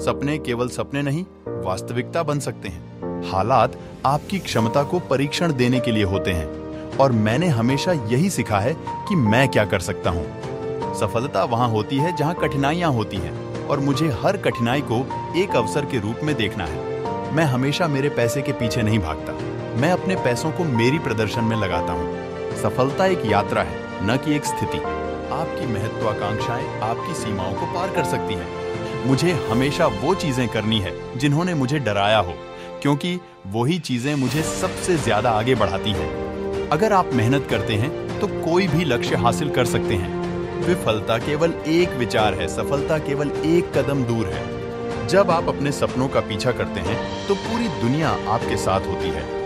सपने केवल सपने नहीं, वास्तविकता बन सकते हैं। हालात आपकी क्षमता को परीक्षण देने के लिए होते हैं, और मैंने हमेशा यही सीखा है कि मैं क्या कर सकता हूँ। सफलता वहाँ होती है जहाँ कठिनाइयाँ होती हैं, और मुझे हर कठिनाई को एक अवसर के रूप में देखना है। मैं हमेशा मेरे पैसे के पीछे नहीं भागता, मैं अपने पैसों को मेरी प्रदर्शन में लगाता हूँ। सफलता एक यात्रा है, न कि एक स्थिति। आपकी महत्वाकांक्षाएँ आपकी सीमाओं को पार कर सकती हैं। मुझे हमेशा वो चीज़ें करनी है जिन्होंने मुझे डराया हो, क्योंकि वही चीज़ें मुझे सबसे ज़्यादा आगे बढ़ाती हैं। अगर आप मेहनत करते हैं तो कोई भी लक्ष्य हासिल कर सकते हैं। विफलता केवल एक विचार है, सफलता केवल एक कदम दूर है। जब आप अपने सपनों का पीछा करते हैं तो पूरी दुनिया आपके साथ होती है।